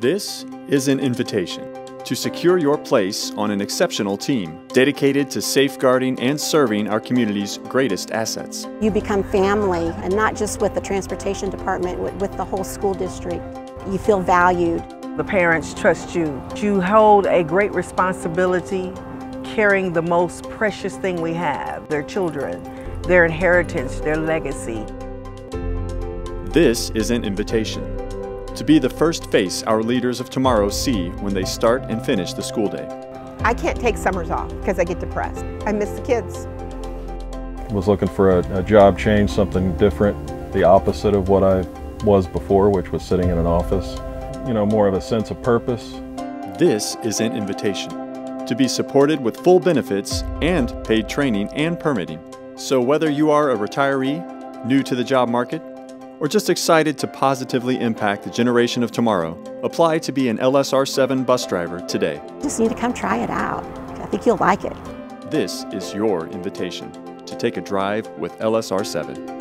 This is an invitation to secure your place on an exceptional team dedicated to safeguarding and serving our community's greatest assets. You become family, and not just with the transportation department, with, with the whole school district. You feel valued. The parents trust you. You hold a great responsibility carrying the most precious thing we have, their children, their inheritance, their legacy. This is an invitation to be the first face our leaders of tomorrow see when they start and finish the school day. I can't take summers off because I get depressed. I miss the kids. Was looking for a, a job change, something different, the opposite of what I was before, which was sitting in an office. You know, more of a sense of purpose. This is an invitation to be supported with full benefits and paid training and permitting. So whether you are a retiree, new to the job market, or just excited to positively impact the generation of tomorrow, apply to be an LSR 7 bus driver today. Just need to come try it out. I think you'll like it. This is your invitation to take a drive with LSR 7.